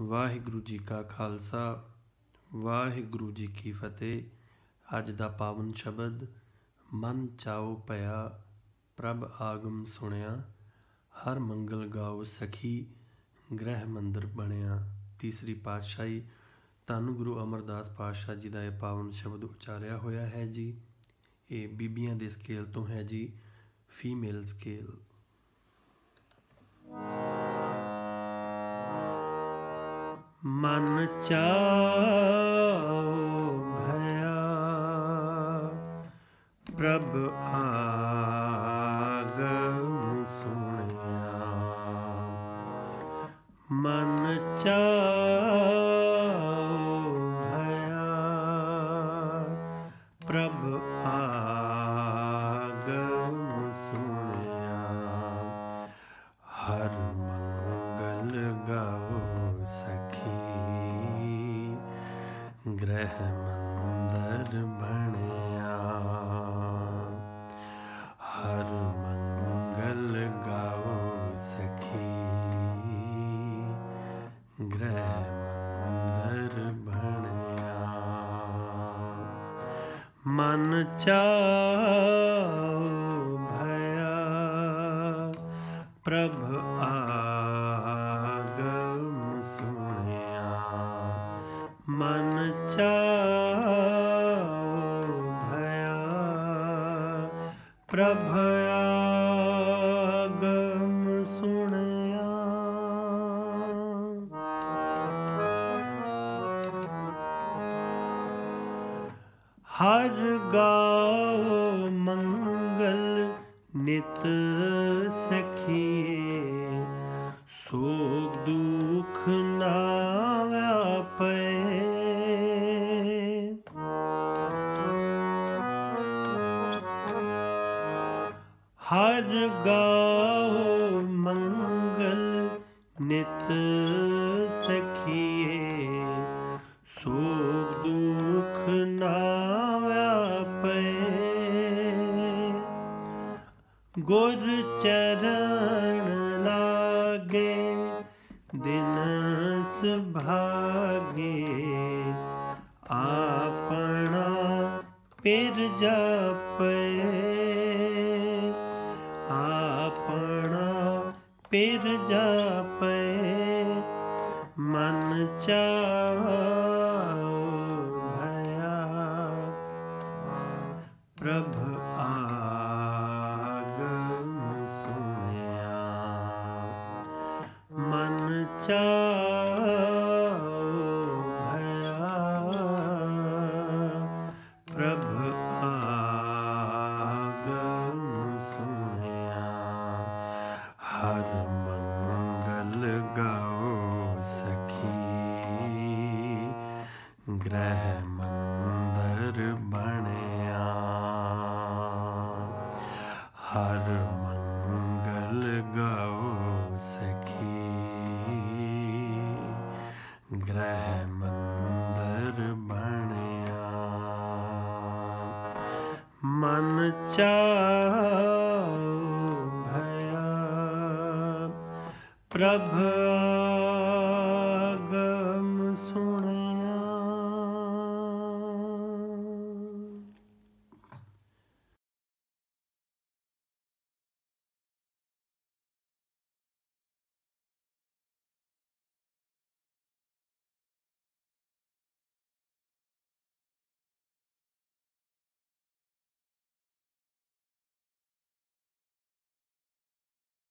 ਵਾਹਿਗੁਰੂ ਜੀ ਕਾ ਖਾਲਸਾ, ਵਾਹਿਗੁਰੂ ਜੀ ਕੀ ਫਤਿਹ। ਅੱਜ ਦਾ ਪਾਵਨ ਸ਼ਬਦ, ਮਨ ਚਾਉ ਪਿਆ ਪ੍ਰਭ ਆਗਮ ਸੁਣਿਆ। ਹਰ ਮੰਗਲ ਗਾਓ ਸਖੀ, ਗ੍ਰਹਿ ਮੰਦਰ ਬਣਿਆ। ਤੀਸਰੀ ਪਾਤਸ਼ਾਹੀ, ਧੰਨ ਗੁਰੂ ਅਮਰਦਾਸ ਪਾਤਸ਼ਾਹ ਜੀ ਦਾ ਇਹ ਪਾਵਨ ਸ਼ਬਦ ਉਚਾਰਿਆ ਹੋਇਆ ਹੈ ਜੀ। ਇਹ ਬੀਬੀਆਂ ਦੇ ਸਕੇਲ ਤੋਂ ਹੈ ਜੀ ਫੀਮੇਲ ਸਕੇਲ ਮਨ ਚਾਉ ਭਇਆ ਪ੍ਰਭ ਆਗਮ ਗ੍ਰਹਿ ਮੰਦਰ ਬਣਿਆ ਹਰ ਮੰਗਲ ਗਾਓ ਸਖੀ ਗ੍ਰਹਿ ਮੰਦਰ ਬਣਿਆ ਮਨ ਚਾਉ ਭਇਆ ਪ੍ਰਭ ਆ ਪ੍ਰਭ ਆਗਮ ਸੁਣਿਆ। ਹਰ ਗਾਓ ਮੰਗਲ ਨਿਤ ਸਖੀਏ ਸੋ ਹਰ ਗਾਓ ਮੰਗਲ ਨਿਤ ਸਖੀਏ ਸੋਗ ਦੁਖ ਨਾ ਵਿਆਪੇ ਗੁਰ ਚਰਨ ਲਾਗੇ, ਦਿਨ ਸੁਭਾਗੇ, ਆਪਣਾ ਪਿਰ ਜਾਪੇ। ਆਪਣਾ ਪਿਰ ਜਾਪੇ ਮਨ ਗ੍ਰਹਿ ਮੰਦਰ ਬਣਿਆ। ਹਰ ਮੰਗਲ ਗਾਓ ਸਖੀ। ਗ੍ਰਹਿ ਮੰਦਰ ਬਣਿਆ। ਮਨ ਚਾਉ ਭਇਆ। ਪ੍ਰਭ